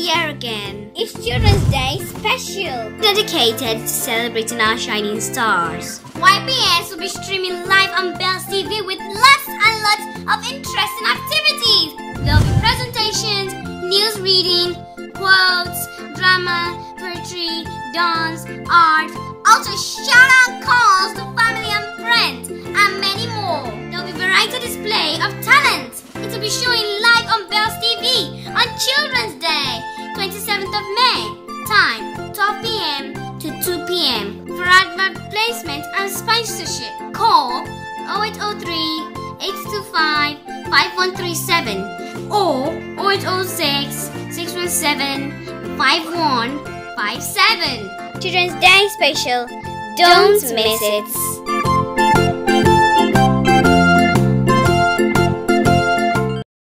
year again. It's Children's Day special, dedicated to celebrating our shining stars. YPS will be streaming live on BelsTV with lots and lots of interesting activities. There'll be presentations, news reading, quotes, drama, poetry, dance, art, also shout out calls to family and friends, and many more. There'll be a variety display of talent. It will be showing on Children's Day, 27th of May. Time 12 p.m. to 2 p.m. For advert placement and sponsorship, call 0803 825 5137 or 0806 617 5157. Children's Day special. Don't, miss it.